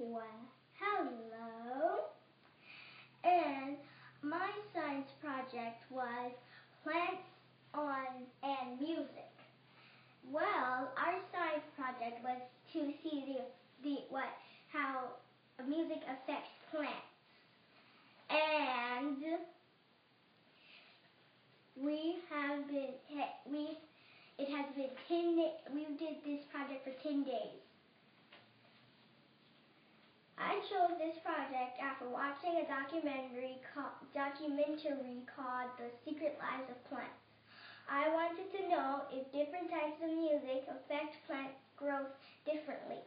Well, hello. And my science project was plants on and music. Well, our science project was to see the the what how music affects plants. And we have been we it has been 10 we did this project for 10 days. Chose this project after watching a documentary documentary called The Secret Lives of Plants. I wanted to know if different types of music affect plant growth differently.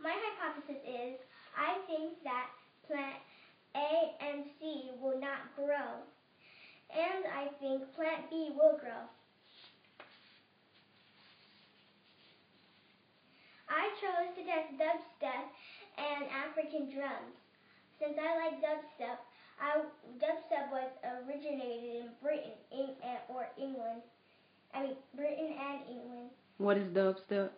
My hypothesis is I think that plant A and C will not grow, and I think plant B will grow. I chose to test dubstep and African drums. Since I like dubstep, I, dubstep was originated in Britain in, or England. I mean, Britain and England. What is dubstep?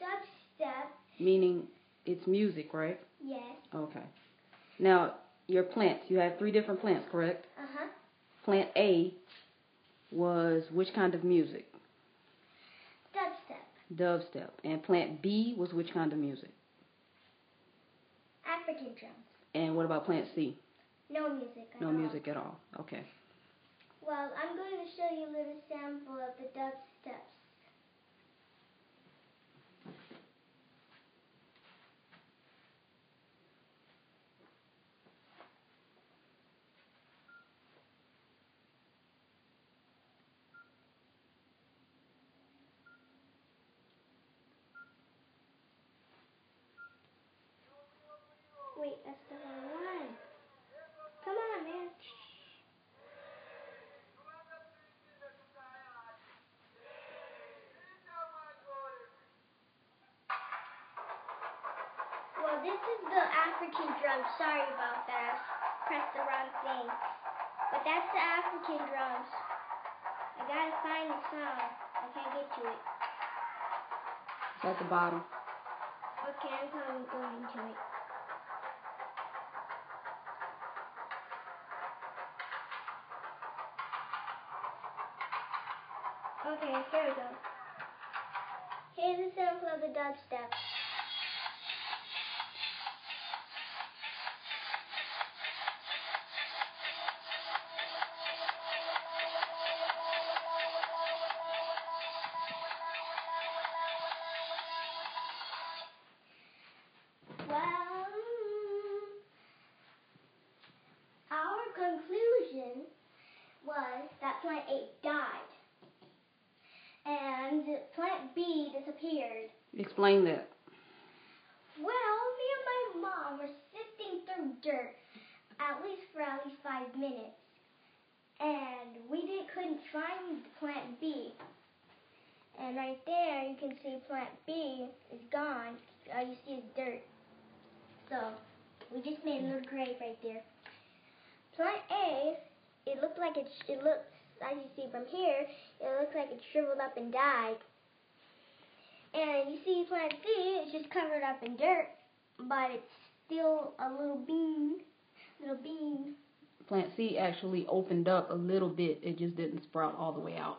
Dubstep. Meaning it's music, right? Yes. Okay. Now, your plants, you have three different plants, correct? Uh-huh. Plant A was which kind of music? Dubstep. Dubstep. And plant B was which kind of music? African drums. And what about plant C? No music No all. music at all. Okay. Well, I'm going to show you a little sample of the dubsteps. Wait, that's the wrong one. Come on, man. Well, this is the African drum. Sorry about that. Pressed the wrong thing. But that's the African drums. I gotta find the song. I can't get to it. It's at the bottom. Okay, I'm going to it. Okay, here we go. Here's a sample of the dubstep. Plant B disappeared. Explain that. Well, me and my mom were sifting through dirt at least for at least five minutes, and we didn't, couldn't find plant B. And right there, you can see plant B is gone. All you see is dirt. So we just made a little grave right there. Plant A, it looked like it. It looks as you see from here, it looks like it shriveled up and died. And you see plant C, it's just covered up in dirt, but it's still a little bean, little bean. Plant C actually opened up a little bit. It just didn't sprout all the way out.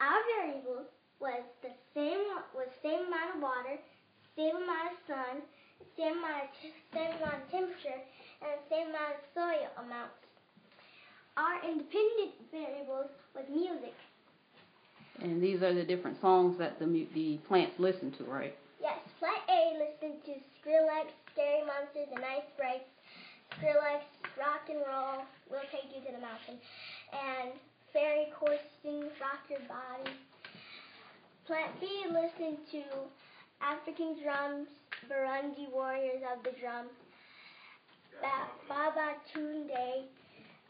Our variable was the same was same amount of water, same amount of sun, same amount of same amount of temperature, and same amount of soil amounts. Our independent variables was music. And these are the different songs that the the plants listen to, right? Yes, plant A listened to Skrillex, Scary Monsters, and Nice Sprites. Skrillex, Rock and Roll, We'll Take You to the Mountain, and Ferry Corsten, Rock Your Body. Plant B listened to African Drums, Burundi Warriors of the Drum, ba- Baba Tunde,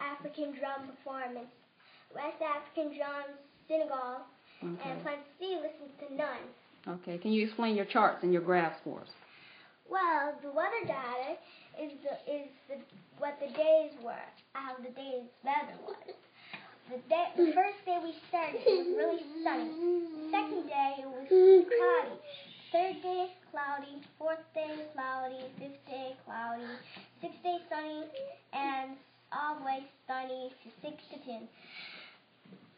African Drum Performance, West African Drums, Senegal, Okay. and Plant C listens to none. Okay. Can you explain your charts and your graphs for us? Well, the weather data is the is the what the days were, how the day's weather was. the day, the first day we started, it was really sunny. Second day, it was cloudy. Third day, cloudy. Fourth day, cloudy. Fifth day, cloudy. Sixth day, sunny, and always sunny. to Six to ten.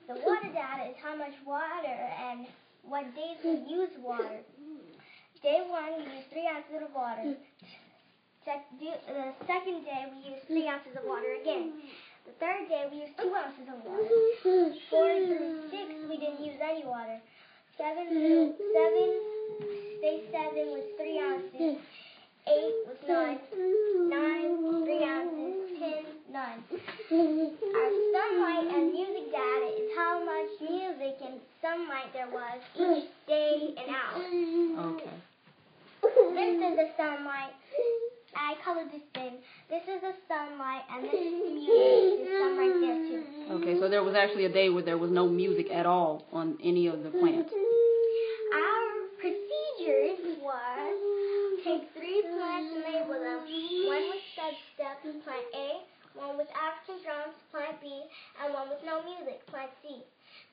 The water data is how much water and what days we use water. Day one, we use three ounces of water. The second day, we use three ounces of water again. The third day, we used two ounces of water. Four through six, we didn't use any water. Seven through seven, day seven was three ounces. Eight was nine. Nine, three ounces. Ten, none. Our sunlight and music data is how much music and sunlight there was each day and hour. Okay. This is the sunlight. I colored this in. This is the sunlight, and this is the music. Some right there too. Okay, so there was actually a day where there was no music at all on any of the plants. Our procedures was take three plants and label them. One with stud step, plant A. One with African drums, plant B. And one with no music, plant C.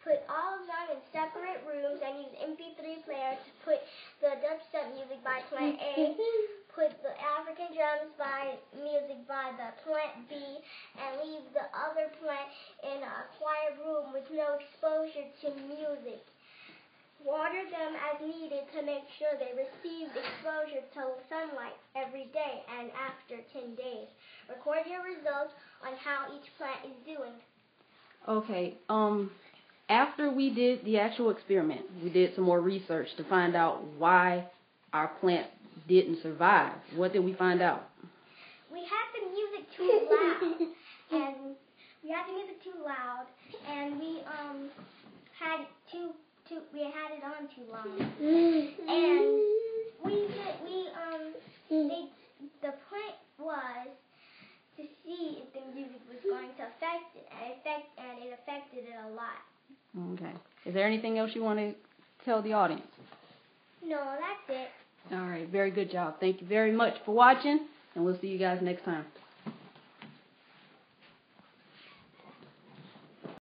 Put all of them in separate rooms and use MP3 player to put the dubstep music by plant A. Put the African drums by music by the plant B and leave the other plant in a quiet room with no exposure to music. Water them as to make sure they received exposure to sunlight every day and after 10 days. Record your results on how each plant is doing. Okay, um, after we did the actual experiment, we did some more research to find out why our plant didn't survive. What did we find out? We had the music too loud, and we had the music too loud, and we um had too had it on too long, and we did, we um they the point was to see if the music was going to affect it, and affect and it affected it a lot. Okay. Is there anything else you want to tell the audience? No, that's it. All right, very good job. Thank you very much for watching, and we'll see you guys next time.